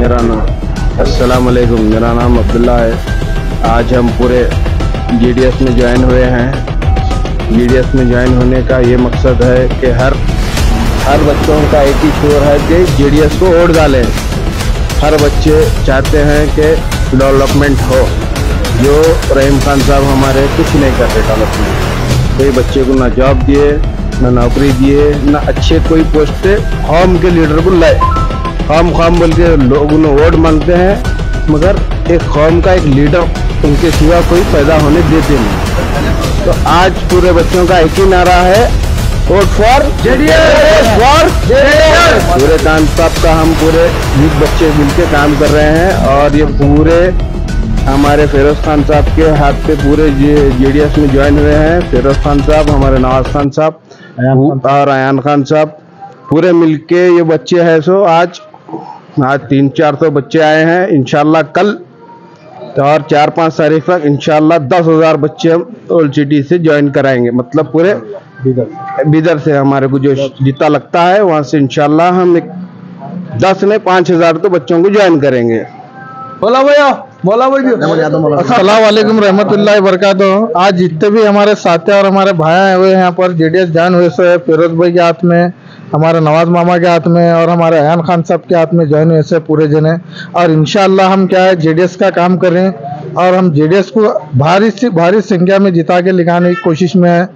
मेरा नाम अस्सलाम वालेकुम, मेरा नाम अब्दुल्ला है। आज हम पूरे जीडीएस में ज्वाइन हुए हैं। जीडीएस में ज्वाइन होने का ये मकसद है कि हर हर बच्चों का एक ही शोर है कि जीडीएस को वोट डालें। हर बच्चे चाहते हैं कि डेवलपमेंट हो। जो रहीम खान साहब हमारे कुछ नहीं कर रहे डेवलपमेंट कोई बच्चे को ना जॉब दिए, ना नौकरी दिए, ना अच्छे कोई पोस्ट पे कौम के लीडर को लाए। कौम कौम बोल के लोग उन्हें वोट मांगते हैं मगर एक कौम का एक लीडर उनके सिवा कोई पैदा होने देते नहीं। तो आज पूरे बच्चों का एक ही नारा है वोट फॉर फॉर पूरे कान साहब का हम पूरे यूथ बच्चे मिलके काम कर रहे हैं और ये पूरे हमारे फेरोज खान साहब के हाथ पे पूरे जे जेडीएस में ज्वाइन हुए हैं। फेरोज खान साहब हमारे नवाज़ खान साहब और अयान खान साहब पूरे मिलके ये बच्चे हैं सो आज आज तीन चार सौ बच्चे आए हैं इनशाला कल तो और चार पाँच तारीख तक इनशाला दस हज़ार बच्चे हम ओल्ड सिटी से ज्वाइन कराएँगे। मतलब पूरे बिदर। से हमारे को जो जीता लगता है वहाँ से इनशाला हम एक दस में पाँच हज़ार तो बच्चों को ज्वाइन करेंगे। बोला भैया। बोला असलम रहमतुल्लाह बरकत आज जितने भी हमारे साथी और हमारे भाई आए हुए यहाँ पर जेडीएस जान हुए से फिरोज भाई के हाथ में हमारे नवाज़ मामा के हाथ में और हमारे अयान खान साहब के हाथ में ज्वाइन हुए से पूरे जने और इनशाला हम क्या है जेडीएस का काम करें और हम जेडीएस को भारी से भारी संख्या में जिता के लिखाने की कोशिश में है।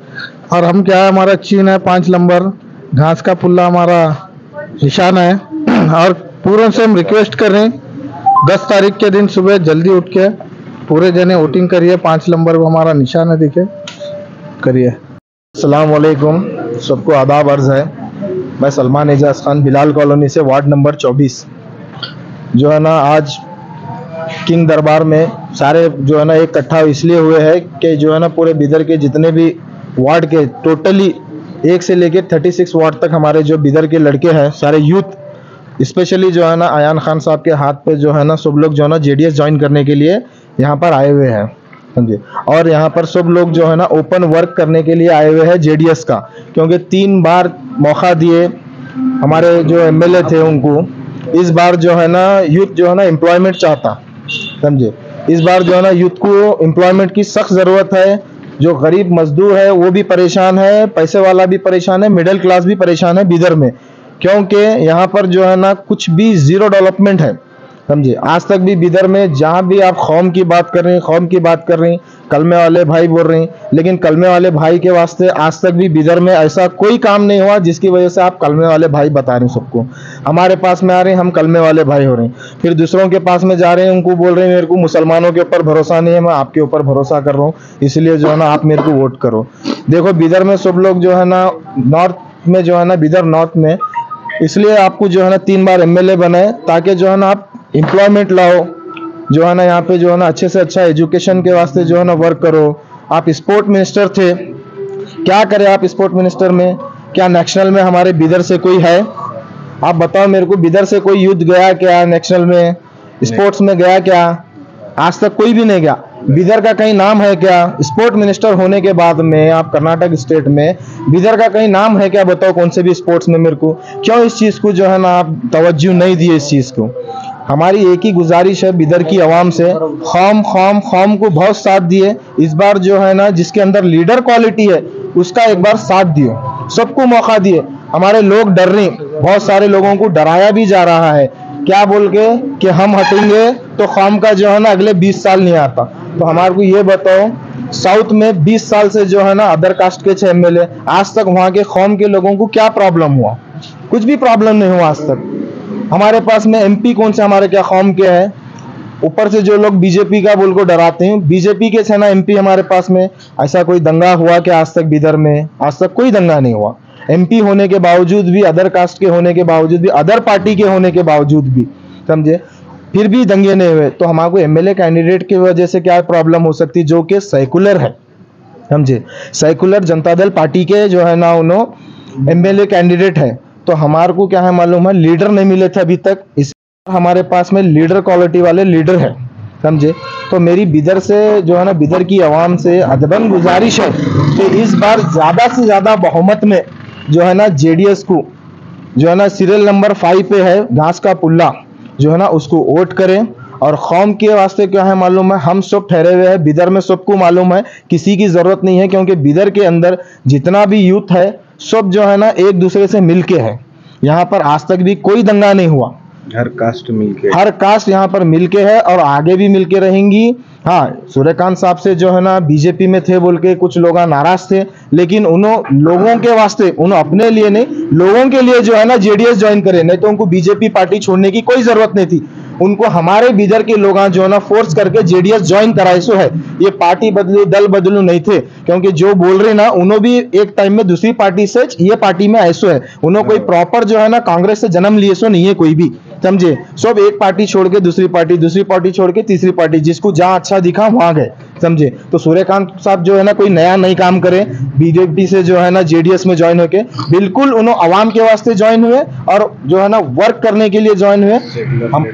और हम क्या है हमारा चीन है पाँच नंबर घास का पुल्ला हमारा निशान है। और पूर्ण से हम रिक्वेस्ट कर रहे हैं दस तारीख के दिन सुबह जल्दी उठ के पूरे जने वोटिंग करिए। पाँच नंबर को हमारा निशान दिखे। करिए। असलकुम सबको आदाब, अर्ज़ है। मैं सलमान एजाज खान, बिलाल कॉलोनी से वार्ड नंबर 24 जो है ना, आज किंग दरबार में सारे जो है ना एक इकट्ठा इसलिए हुए हैं कि जो है ना पूरे बिदर के जितने भी वार्ड के टोटली एक से लेकर 36 वार्ड तक हमारे जो बिदर के लड़के हैं, सारे यूथ स्पेशली जो है ना आयान खान साहब के हाथ पे जो है ना सब लोग जो है ना जेडीएस ज्वाइन करने के लिए यहाँ पर आए हुए हैं। समझे और यहाँ पर सब लोग जो है ना ओपन वर्क करने के लिए आए हुए हैं जेडीएस का। क्योंकि तीन बार मौका दिए हमारे जो एमएलए थे उनको। इस बार जो है ना यूथ जो है ना एम्प्लॉयमेंट चाहता। समझे इस बार जो है ना यूथ को एम्प्लॉयमेंट की सख्त ज़रूरत है। जो गरीब मजदूर है वो भी परेशान है, पैसे वाला भी परेशान है मिडिल क्लास भी परेशान है बिदर में। क्योंकि यहाँ पर जो है ना, कुछ भी ज़ीरो डेवलपमेंट है, समझे? आज तक भी बिदर में जहाँ भी आप कौम की बात कर रहे हैं कौम की बात कर रहे हैं, कलमे वाले भाई बोल रहे हैं, लेकिन कलमे वाले भाई के वास्ते आज तक भी बिदर में ऐसा कोई काम नहीं हुआ जिसकी वजह से आप कलमे वाले भाई बता रहे हैं सबको। हमारे पास में आ रहे हैं, हम कलमे वाले भाई हो रहे हैं। फिर दूसरों के पास में जा रहे हैं, उनको बोल रहे हैं, मेरे को मुसलमानों के ऊपर भरोसा नहीं है, मैं आपके ऊपर भरोसा कर रहा हूँ, इसलिए जो है ना, आप मेरे को वोट करो। देखो, बिदर में सब लोग जो है ना, नॉर्थ में जो है ना, बिदर नॉर्थ में इसलिए आपको जो है ना तीन बार एमएलए बनाए ताकि जो है ना आप एम्प्लॉयमेंट लाओ जो है ना यहाँ पे जो है ना अच्छे से अच्छा एजुकेशन के वास्ते जो है ना वर्क करो। आप स्पोर्ट मिनिस्टर थे क्या करें आप स्पोर्ट मिनिस्टर में? क्या नेशनल में हमारे बिदर से कोई है? आप बताओ मेरे को बिदर से कोई युद्ध गया क्या नेशनल में? स्पोर्ट्स में गया क्या? आज तक कोई भी नहीं गया। बिदर का कहीं नाम है क्या? स्पोर्ट मिनिस्टर होने के बाद में आप कर्नाटक स्टेट में, बिदर का कहीं नाम है क्या? बताओ कौन से भी स्पोर्ट्स में मेरे को। क्यों इस चीज़ को जो है ना आप तवज्जो नहीं दिए इस चीज़ को? हमारी एक ही गुजारिश है बिदर की आवाम से, खाम खाम खाम को बहुत साथ दिए। इस बार जो है ना, जिसके अंदर लीडर क्वालिटी है, उसका एक बार साथ दिए सबको मौका दिए। हमारे लोग डर रहे बहुत सारे लोगों को डराया भी जा रहा है। क्या बोल के कि हम हटेंगे तो खाम का जो है ना अगले 20 साल नहीं आता। तो हमारे को ये बताओ साउथ में 20 साल से जो है ना अदर कास्ट के छह एम आज तक वहाँ के कौम के लोगों को क्या प्रॉब्लम हुआ? कुछ भी प्रॉब्लम नहीं हुआ आज तक। हमारे पास में एमपी कौन से हमारे क्या कौम के हैं? ऊपर से जो लोग बीजेपी का बोल को डराते हैं बीजेपी के छे ना एमपी हमारे पास में, ऐसा कोई दंगा हुआ कि आज तक बिदर में, आज तक कोई दंगा नहीं हुआ। एमपी होने के बावजूद भी अदर कास्ट के होने के बावजूद भी अदर पार्टी के होने के बावजूद भी, समझे? फिर भी दंगे नहीं हुए। तो हमारे एमएलए कैंडिडेट की वजह से क्या प्रॉब्लम हो सकती, जो कि सेकुलर है। समझे? सेकुलर जनता दल पार्टी के जो है ना उन्होंने एमएलए कैंडिडेट है। तो हमारे को क्या है मालूम है? लीडर नहीं मिले थे अभी तक। इस हमारे पास में लीडर क्वालिटी वाले लीडर है। समझे? तो मेरी बिदर से जो है ना, बिदर की आवाम से अदबन गुजारिश है कि इस बार ज़्यादा से ज़्यादा बहुमत में जो है ना जेडीएस को जो है ना सीरियल नंबर फाइव पे है, घास का पुल्ला। जो है ना, उसको वोट करें। और कौम के वास्ते क्या है मालूम है? हम सब ठहरे हुए हैं। बिदर में सबको मालूम है, किसी की ज़रूरत नहीं है, क्योंकि बिदर के अंदर जितना भी यूथ है, सब जो है ना, एक दूसरे से मिलके है। यहाँ पर आज तक भी कोई दंगा नहीं हुआ। हर कास्ट मिलके। हर कास्ट यहाँ पर मिलके है और आगे भी मिलके रहेंगी। हाँ सूर्यकांत साहब से जो है ना बीजेपी में थे बोल के कुछ लोग नाराज़ थे, लेकिन उन्हों, लोगों के वास्ते उन्होंने अपने लिए नहीं, लोगों के लिए जो है ना जेडीएस ज्वाइन करे, नहीं तो उनको बीजेपी पार्टी छोड़ने की कोई ज़रूरत नहीं थी। उनको हमारे बिदर के लोग जो है ना फोर्स करके जेडीएस ज्वाइन कराए सो है। ये पार्टी बदलू दल बदलू नहीं थे। क्योंकि जो बोल रहे ना उन्होंने भी एक टाइम में दूसरी पार्टी से ये पार्टी में ऐसो है। उन्होंने कोई प्रॉपर जो है ना कांग्रेस से जन्म लिए सो नहीं है कोई भी। समझे? सब एक पार्टी छोड़ के दूसरी पार्टी दूसरी पार्टी छोड़ के तीसरी पार्टी जिसको जहाँ अच्छा दिखा वहाँ गए। समझे तो सूर्यकांत साहब जो है ना कोई नया नहीं काम करे। बीजेपी से जो है ना जेडीएस में ज्वाइन होके। बिल्कुल उन्होंने अवाम के वास्ते ज्वाइन हुए और जो है ना वर्क करने के लिए ज्वाइन हुए। हम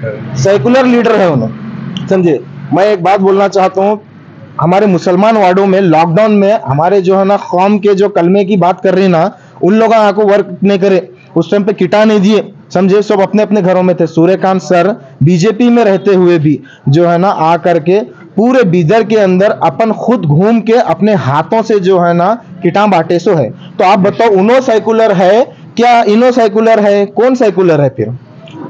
सेकुलर लीडर है उन्होंने समझे मैं एक बात बोलना चाहता हूँ। हमारे मुसलमान वार्डों में लॉकडाउन में हमारे जो है ना कौम के जो कलमे की बात कर रही ना उन लोग को वर्क नहीं करे। उस टाइम पे किटा नहीं दिए। समझे सब अपने अपने घरों में थे। सूर्यकांत सर बीजेपी में रहते हुए भी जो है ना आ करके पूरे बिदर के अंदर अपन खुद घूम के अपने हाथों से जो है ना किटा बांटे सो है। तो आप बताओ, उनो साइकुलर है, क्या इनो साइकुलर है, कौन साइकुलर है फिर?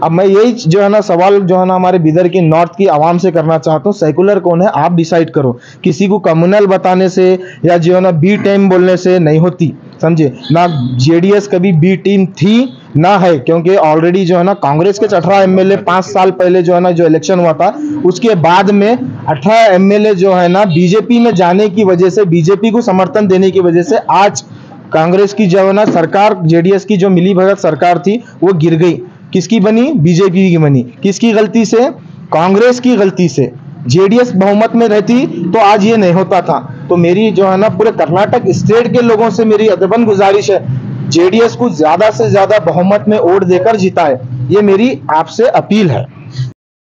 अब मैं यही जो है ना सवाल जो है ना हमारे बिदर की नॉर्थ की आवाम से करना चाहता हूँ सेकुलर कौन है? आप डिसाइड करो। किसी को कम्युनल बताने से या जो है ना बी टीम बोलने से नहीं होती। समझे? ना जेडीएस कभी बी टीम थी, ना है, क्योंकि ऑलरेडी जो है ना कांग्रेस के अठारह एमएलए पाँच साल पहले जो है ना जो इलेक्शन हुआ था, उसके बाद में अठारह एमएलए जो है ना बीजेपी में जाने की वजह से बीजेपी को समर्थन देने की वजह से आज कांग्रेस की जो है ना सरकार जेडीएस की जो मिली भगत सरकार थी, वो गिर गई। किसकी बनी? बीजेपी की बनी। किसकी गलती से? कांग्रेस की गलती से। जेडीएस बहुमत में रहती तो आज ये नहीं होता था। तो मेरी जो है ना पूरे कर्नाटक स्टेट के लोगों से मेरी अदबन गुजारिश है, जेडीएस को ज़्यादा से ज़्यादा बहुमत में वोट देकर जिताए, ये मेरी आपसे अपील है।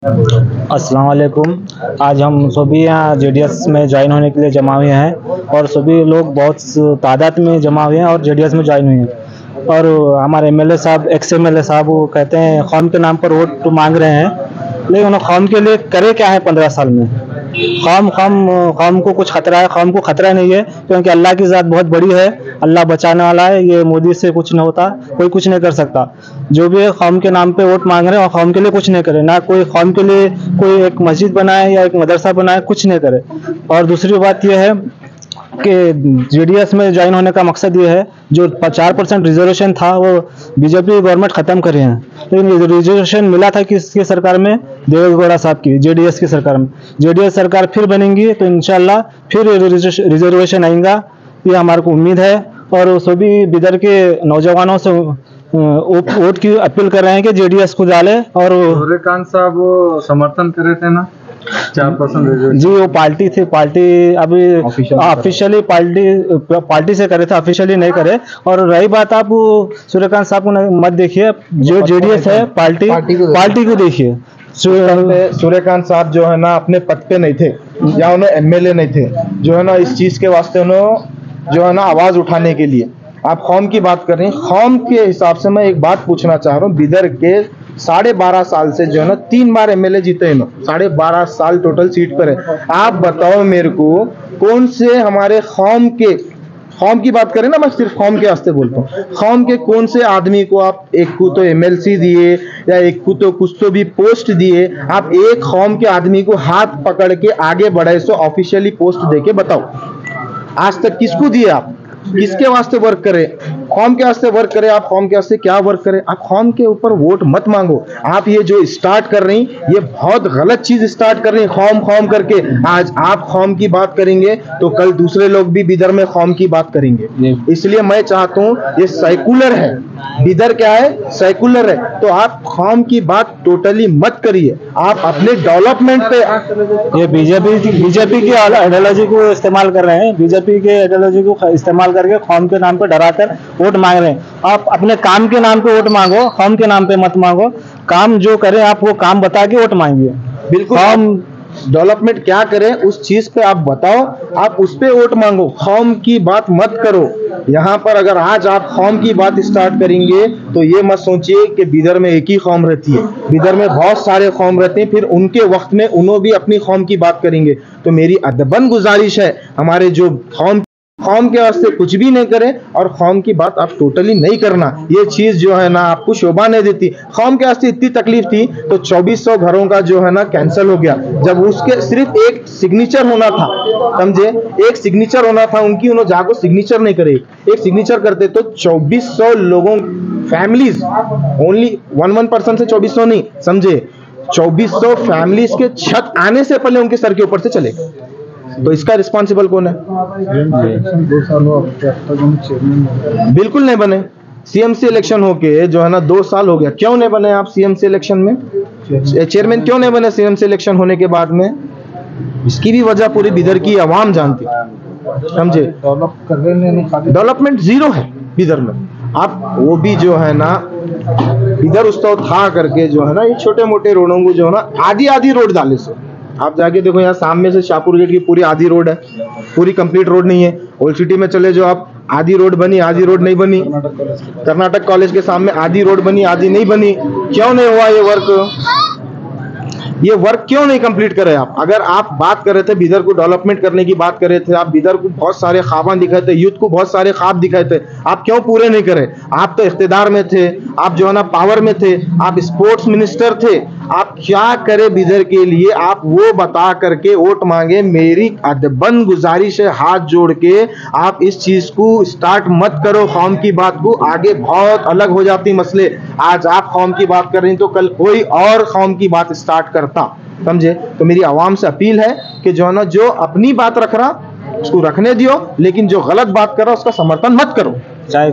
अस्सलाम वालेकुम। आज हम सभी यहाँ जेडीएस में ज्वाइन होने के लिए जमा हुए हैं और सभी लोग बहुत तादाद में जमा हुए हैं और जेडीएस में ज्वाइन हुए हैं। और हमारे एमएलए साहब, एक्स एमएलए साहब, वो कहते हैं, कौम के नाम पर वोट मांग रहे हैं, लेकिन उन्होंने कौम के लिए करे क्या है पंद्रह साल में? कौम कौम कौम को कुछ खतरा है कौम को खतरा नहीं है, क्योंकि अल्लाह की ज़ात बहुत बड़ी है, अल्लाह बचाने वाला है, ये मोदी से कुछ नहीं होता, कोई कुछ नहीं कर सकता। जो भी कौम के नाम पे वोट मांग रहे हैं, और कौम के लिए कुछ नहीं करे, ना कोई कौम के लिए कोई एक मस्जिद बनाए या एक मदरसा बनाए, कुछ नहीं करे। और दूसरी बात यह है कि जेडीएस में ज्वाइन होने का मकसद ये है, जो चार परसेंट रिजर्वेशन था, वो बीजेपी गवर्नमेंट खत्म कर हैं। लेकिन रिजर्वेशन मिला था किसकी सरकार में? देवेगौड़ा साहब की जेडीएस की सरकार में। जेडीएस सरकार फिर बनेंगी तो इनशाला फिर रिजर्वेशन आएगा। ये हमारे को उम्मीद है, और सभी बिदर के नौजवानों से वोट की अपील कर रहे हैं कि जेडीएस को डाले, और सूर्यकांत साहब समर्थन करे थे ना? चार परसेंट जी वो पार्टी थी पार्टी अभी ऑफिशियली पार्टी पार्टी से करे थे ऑफिशियली नहीं करे। और रही बात आप सूर्यकांत साहब को मत देखिए जो जेडीएस है पार्टी पार्टी को देखिए। सूर्यकांत साहब जो है ना अपने पद पे नहीं थे या उन्हें एमएलए नहीं थे जो है ना इस चीज़ के वास्ते उन्होंने जो है ना आवाज़ उठाने के लिए। आप कौम की बात कर रहे हैं कौम के हिसाब से मैं एक बात पूछना चाह रहा हूँ बिदर के साढ़े बारह साल से जो है ना, तीन बार एमएलए जीते हैं साढ़े बारह साल टोटल सीट पर है। आप बताओ मेरे को, कौन से हमारे कौम के कौम की बात करें ना, मैं सिर्फ़ कौम के वास्ते बोलता हूँ। कौम के कौन से आदमी को आप एक को तो एमएलसी दिए, या एक को तो कुछ तो भी पोस्ट दिए, आप एक कौम के आदमी को हाथ पकड़ के आगे बढ़ाए सो ऑफिशियली पोस्ट दे के बताओ। आज तक किसको दिए आप? किसके वास्ते वर्क करे? कौम के वास्ते वर्क करें आप कौम के वास्ते क्या वर्क करें? आप कौम के ऊपर वोट मत मांगो। आप ये जो स्टार्ट कर रही ये बहुत गलत चीज़ स्टार्ट कर रही कौम कौम करके। आज आप कौम की बात करेंगे तो कल दूसरे लोग भी बिदर में कौम की बात करेंगे। इसलिए मैं चाहता हूँ ये साइकुलर है। बिदर क्या है? साइकुलर है। तो आप कौम की बात टोटली मत करिए। आप अपने डेवलपमेंट पे ये बीजेपी बीजेपी की आइडियोलॉजी को इस्तेमाल कर रहे हैं। बीजेपी के आइडियोलॉजी को इस्तेमाल करके कौम के नाम पर डराकर वोट मांग रहे हैं। आप अपने काम के नाम पे वोट मांगो कौम के नाम पे मत मांगो। काम जो करें आप वो काम बता के वोट मांगिए। बिल्कुल। हम डेवलपमेंट क्या करें उस चीज़ पे आप बताओ। आप उस पे वोट मांगो। कौम की बात मत करो। यहाँ पर अगर आज आप कौम की बात स्टार्ट करेंगे तो ये मत सोचिए कि बिदर में एक ही कौम रहती है। बिदर में बहुत सारे कौम रहते हैं। फिर उनके वक्त में उन्होंने भी अपनी कौम की बात करेंगे। तो मेरी अदबन गुजारिश है हमारे जो कौम कौम के वास्ते कुछ भी नहीं करें और कौम की बात आप टोटली नहीं करना। ये चीज़ जो है ना, आपको शोभा नहीं देती। कौम के वास्ते इतनी तकलीफ़ थी तो 2400 घरों का जो है ना कैंसिल हो गया। जब उसके सिर्फ़ एक सिग्नेचर होना था, समझे? एक सिग्नेचर होना था, उनकी उन्होंने जाको सिग्नेचर नहीं करे। एक सिग्नेचर करते तो 2400 लोगों families only one one person से 2400 नहीं, समझे? 2400 फैमिलीज़ के छत आने से पहले उनके सर के ऊपर से चले तो इसका रिस्पॉन्सिबल कौन है? दो साल बिल्कुल नहीं बने। सीएमसी इलेक्शन होके जो है ना दो साल हो गया। क्यों नहीं बने आप सीएमसी इलेक्शन में? चेयरमैन क्यों नहीं बने सीएमसी इलेक्शन होने के बाद में? इसकी भी वजह पूरी बिदर की आवाम जानती समझे? हैं डेवलपमेंट ज़ीरो है बिदर में। आप वो भी जो है ना इधर उस तो था करके जो है ना ये छोटे मोटे रोडों को जो है ना आधी आधी रोड डाले से। आप जाके देखो यहाँ सामने से शाहपुर गेट की पूरी आधी रोड है। पूरी कंप्लीट रोड नहीं है। ओल्ड सिटी में चले जाओ आप, आधी रोड बनी, आधी रोड नहीं बनी। कर्नाटक कॉलेज के सामने आधी रोड बनी, आधी नहीं बनी। क्यों नहीं हुआ ये वर्क ये वर्क क्यों नहीं कंप्लीट करे आप? अगर आप बात कर रहे थे, बिदर को डेवलपमेंट करने की बात कर रहे थे, आप बिदर को बहुत सारे ख्वाबा दिखाए थे यूथ को बहुत सारे ख्वाब दिखाए थे। आप क्यों पूरे नहीं करे? आप तो इकतेदार में थे, आप जो है ना पावर में थे, आप स्पोर्ट्स मिनिस्टर थे। आप क्या करें बिदर के लिए? आप वो बता करके वोट मांगे, मेरी अदबन गुजारिश है हाथ जोड़ के। आप इस चीज़ को स्टार्ट मत करो कौम की बात को, आगे बहुत अलग हो जाती मसले। आज आप कौम की बात कर रहे हैं तो कल कोई और कौम की बात स्टार्ट करता। समझे? तो मेरी आवाम से अपील है कि जो ना, जो अपनी बात रख रहा, उसको रखने दियो, लेकिन जो गलत बात कर रहा, उसका समर्थन मत करो। चाहे